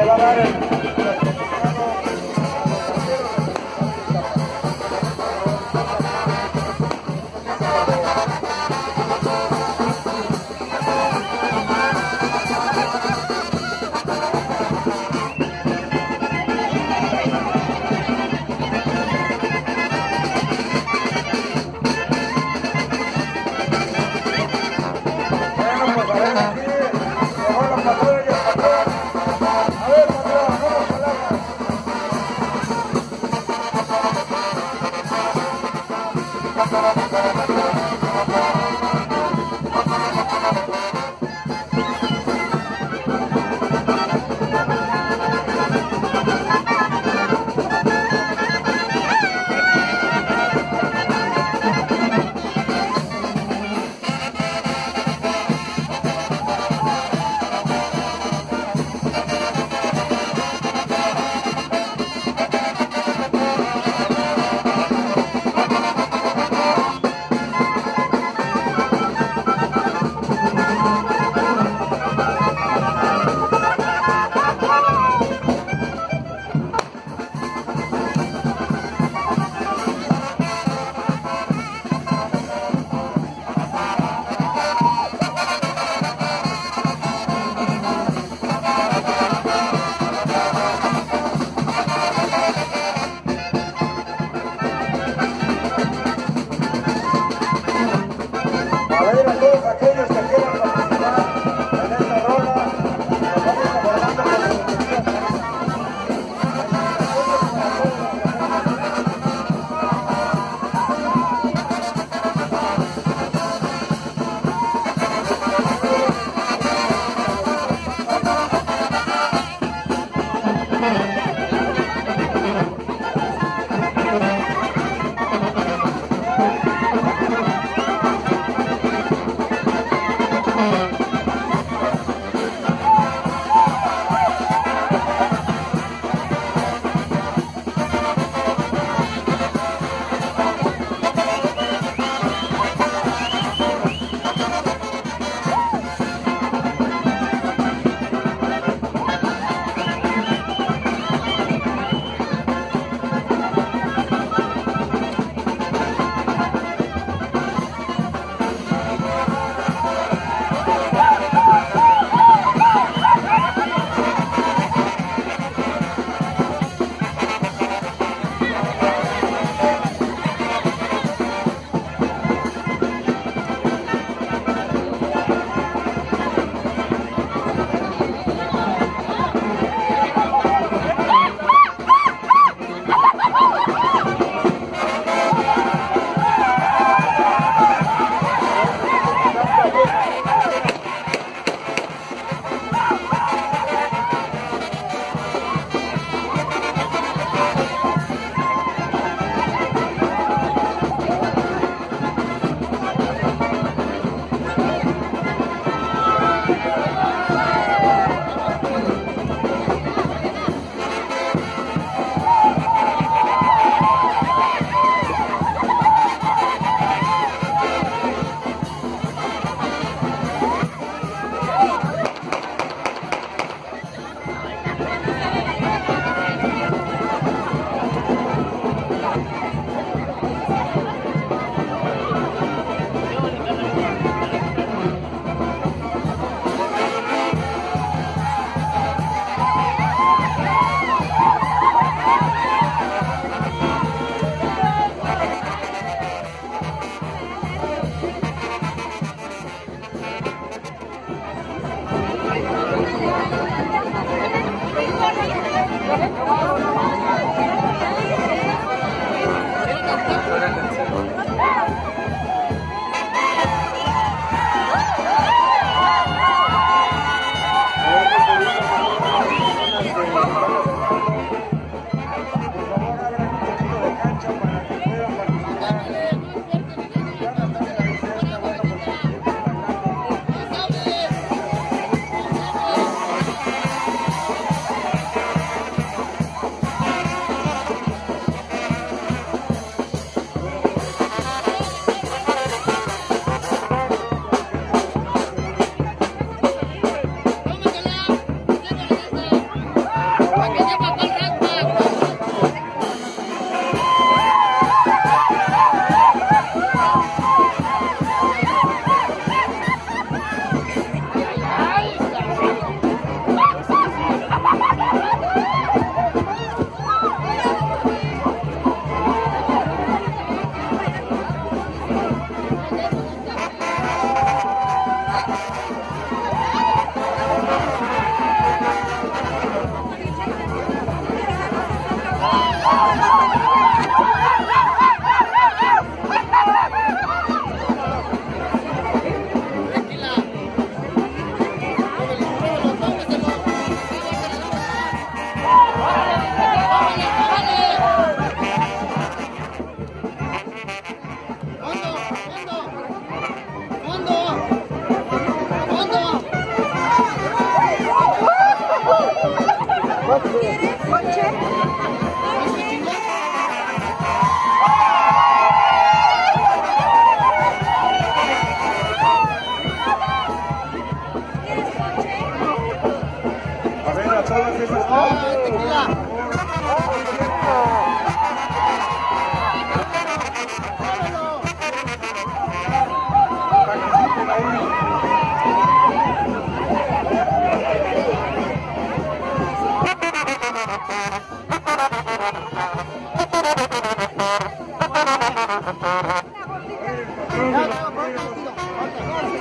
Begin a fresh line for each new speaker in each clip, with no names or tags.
le va a.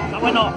Está bueno.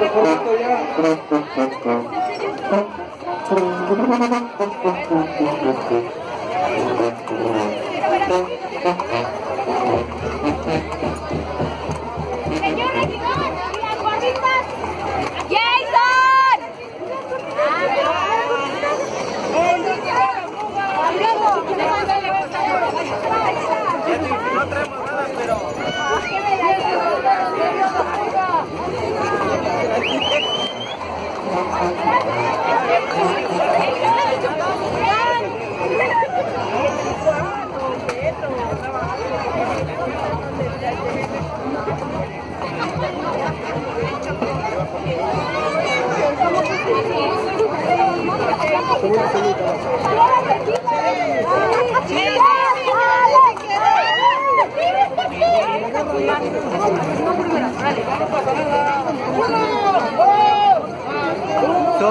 depósito ya. Vamos, primero,
dale. So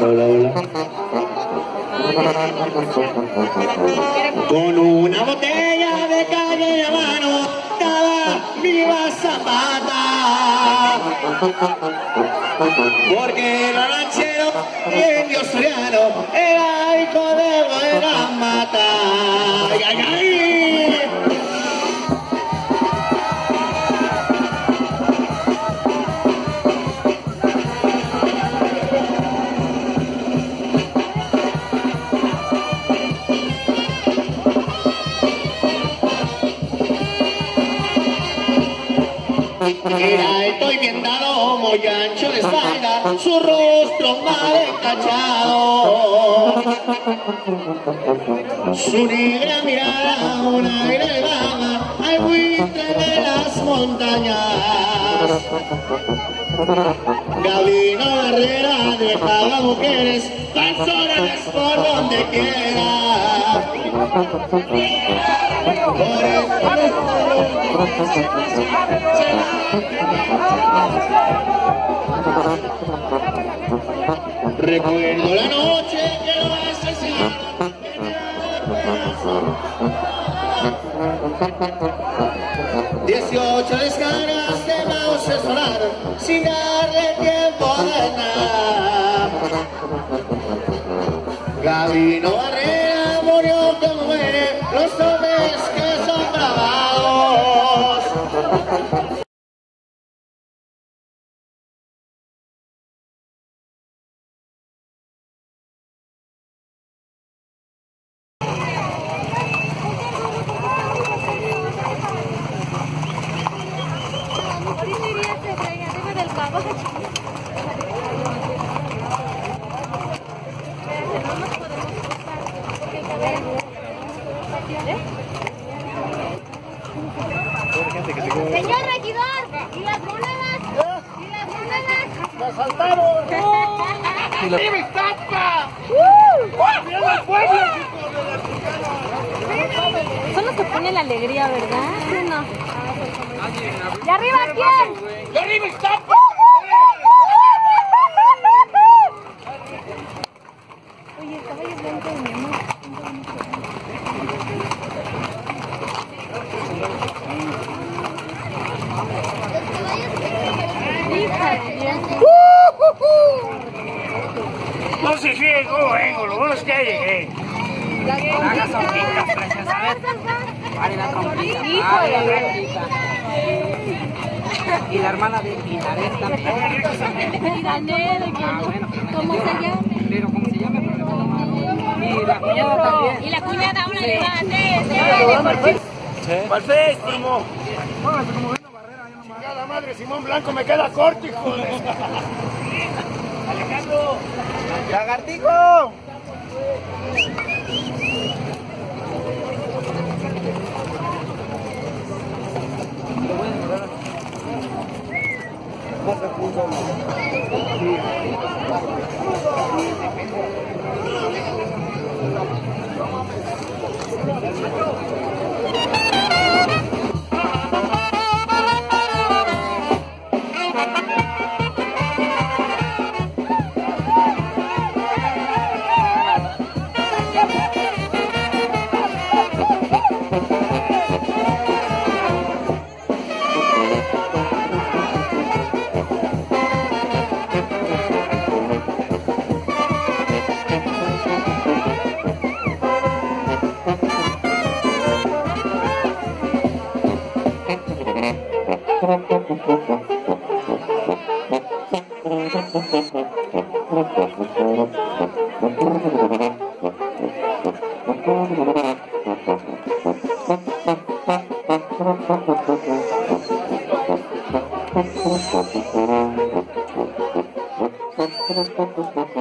Hola, hola. Con una botella de calle en mano, estaba viva Zapata. Porque el ranchero y el soriano era hijo de buena mata. Mira, estoy bien dado, muy ancho de espalda, su rostro mal encachado. Su negra mirada, una aire vaga, al buitre de las montañas. Gabino Herrera dejaba mujeres tan solas por donde quiera. Recuerdo la noche que lo asesinaron. Dieciocho descargas de mouse sonaron sin darle tiempo de nada. Gabino Barrera
Don't even
stop 6, primo.
Póngase como
barrera ahí. Ya la madre Simón Blanco me queda corto, hijo. Alejandro. Thank you.